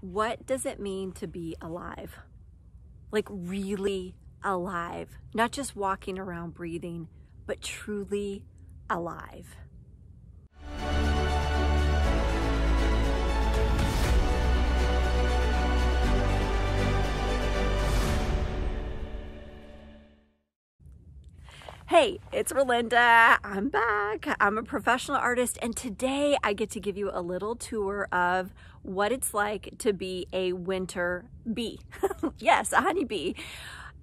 what does it mean to be alive? Like really alive, not just walking around breathing, but truly alive. Hey, it's Rolinda. I'm back. I'm a professional artist, and today I get to give you a little tour of what it's like to be a winter bee. yes, a honeybee.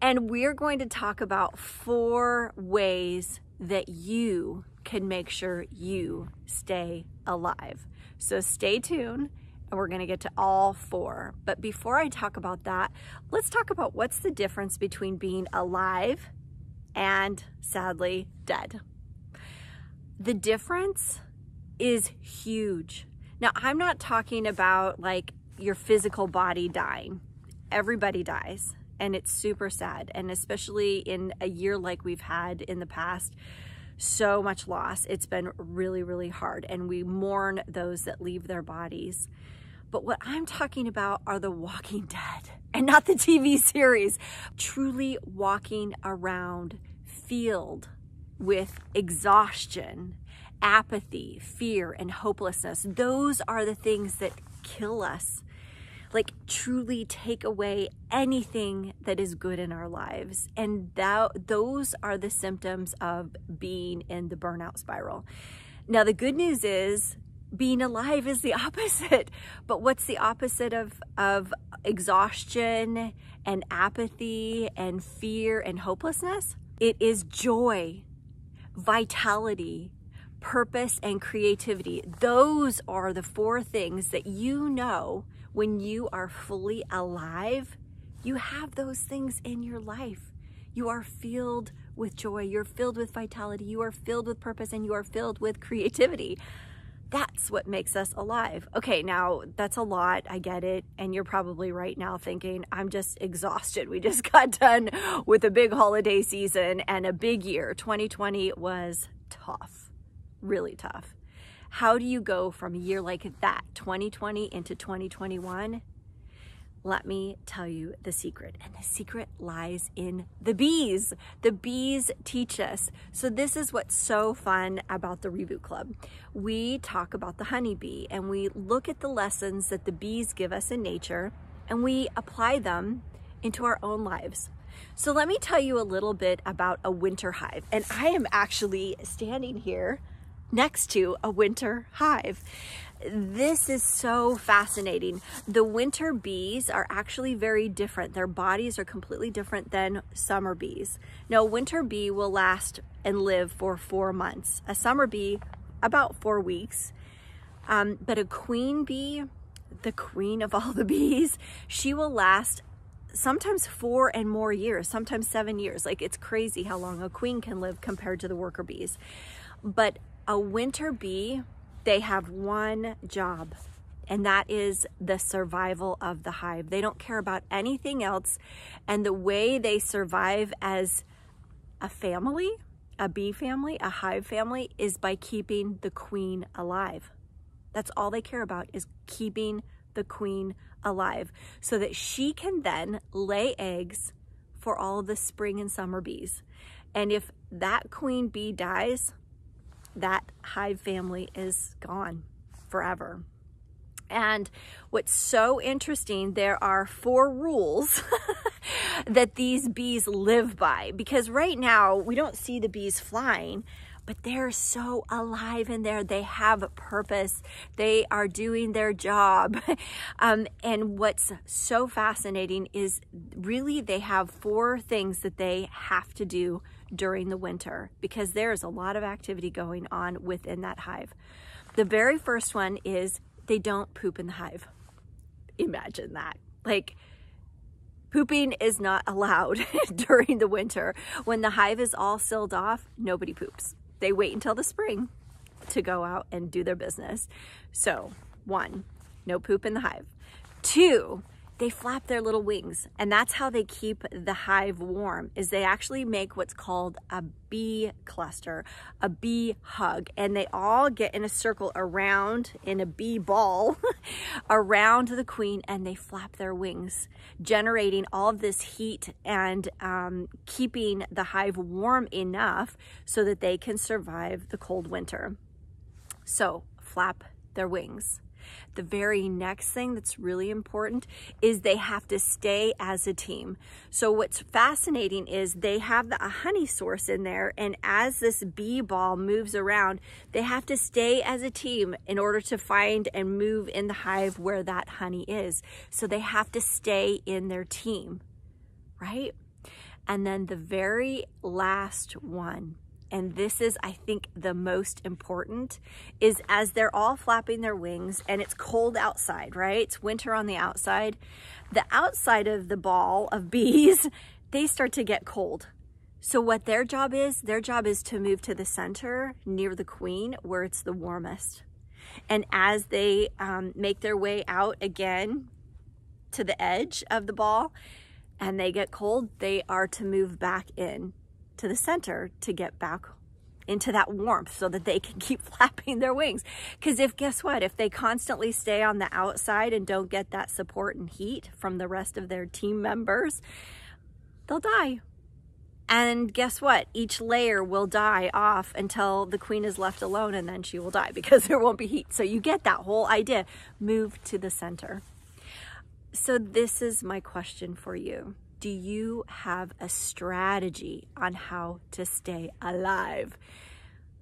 And we're going to talk about four ways that you can make sure you stay alive. So stay tuned and we're going to get to all four. But before I talk about that, let's talk about what's the difference between being alive and sadly dead. The difference is huge. Now, I'm not talking about like your physical body dying. Everybody dies, and it's super sad. And especially in a year like we've had in the past, so much loss. It's been really, really hard, and we mourn those that leave their bodies. But what I'm talking about are the walking dead and not the TV series. Truly walking around field with exhaustion, apathy, fear, and hopelessness. Those are the things that kill us. Like truly take away anything that is good in our lives. And that, those are the symptoms of being in the burnout spiral. Now, the good news is being alive is the opposite. But what's the opposite of, of exhaustion and apathy and fear and hopelessness? It is joy, vitality, purpose, and creativity. Those are the four things that you know when you are fully alive. You have those things in your life. You are filled with joy, you're filled with vitality, you are filled with purpose, and you are filled with creativity. That's what makes us alive. Okay, now that's a lot. I get it. And you're probably right now thinking, I'm just exhausted. We just got done with a big holiday season and a big year. 2020 was tough, really tough. How do you go from a year like that, 2020 into 2021? Let me tell you the secret. And the secret lies in the bees. The bees teach us. So, this is what's so fun about the Reboot Club. We talk about the honeybee and we look at the lessons that the bees give us in nature and we apply them into our own lives. So, let me tell you a little bit about a winter hive. And I am actually standing here next to a winter hive. This is so fascinating. The winter bees are actually very different. Their bodies are completely different than summer bees. Now, a winter bee will last and live for four months. A summer bee, about four weeks. Um, but a queen bee, the queen of all the bees, she will last sometimes four and more years, sometimes seven years. Like it's crazy how long a queen can live compared to the worker bees. But a winter bee, they have one job, and that is the survival of the hive. They don't care about anything else. And the way they survive as a family, a bee family, a hive family, is by keeping the queen alive. That's all they care about is keeping the queen alive so that she can then lay eggs for all the spring and summer bees. And if that queen bee dies, that hive family is gone forever. And what's so interesting, there are four rules that these bees live by because right now we don't see the bees flying, but they're so alive in there. They have a purpose. They are doing their job. Um, and what's so fascinating is really they have four things that they have to do during the winter because there's a lot of activity going on within that hive. The very first one is they don't poop in the hive. Imagine that. Like, pooping is not allowed during the winter. When the hive is all sealed off, nobody poops. They wait until the spring to go out and do their business. So, one, no poop in the hive. Two, they flap their little wings and that's how they keep the hive warm is they actually make what's called a bee cluster a bee hug and they all get in a circle around in a bee ball around the queen and they flap their wings generating all of this heat and um, keeping the hive warm enough so that they can survive the cold winter. So flap their wings the very next thing that's really important is they have to stay as a team. So what's fascinating is they have the, a honey source in there and as this bee ball moves around, they have to stay as a team in order to find and move in the hive where that honey is. So they have to stay in their team, right? And then the very last one and this is, I think, the most important, is as they're all flapping their wings and it's cold outside, right? It's winter on the outside. The outside of the ball of bees, they start to get cold. So what their job is, their job is to move to the center near the queen where it's the warmest. And as they um, make their way out again to the edge of the ball and they get cold, they are to move back in to the center to get back into that warmth so that they can keep flapping their wings. Because if, guess what, if they constantly stay on the outside and don't get that support and heat from the rest of their team members, they'll die. And guess what? Each layer will die off until the queen is left alone and then she will die because there won't be heat. So you get that whole idea. Move to the center. So this is my question for you do you have a strategy on how to stay alive?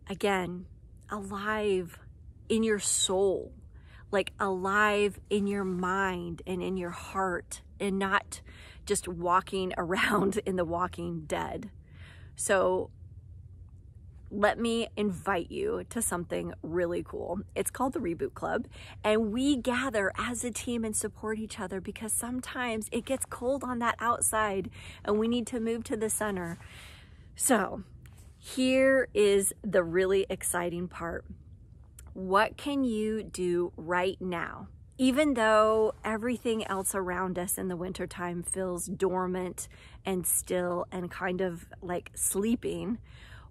Again, alive in your soul, like alive in your mind and in your heart, and not just walking around in the walking dead. So let me invite you to something really cool. It's called the Reboot Club, and we gather as a team and support each other because sometimes it gets cold on that outside and we need to move to the center. So, here is the really exciting part. What can you do right now? Even though everything else around us in the wintertime feels dormant and still and kind of like sleeping,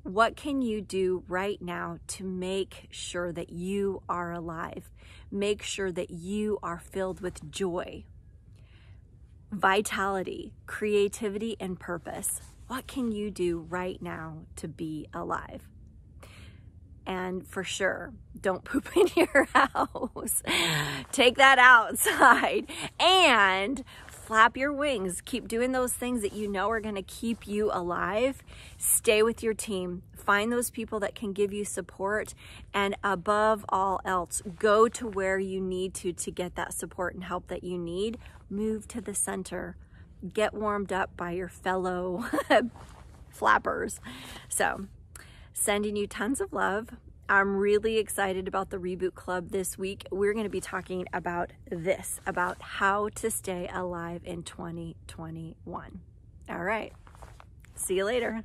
what can you do right now to make sure that you are alive? Make sure that you are filled with joy, vitality, creativity, and purpose. What can you do right now to be alive? And for sure, don't poop in your house. Take that outside and flap your wings. Keep doing those things that you know are going to keep you alive. Stay with your team. Find those people that can give you support. And above all else, go to where you need to to get that support and help that you need. Move to the center. Get warmed up by your fellow flappers. So, sending you tons of love. I'm really excited about the Reboot Club this week. We're going to be talking about this, about how to stay alive in 2021. All right. See you later.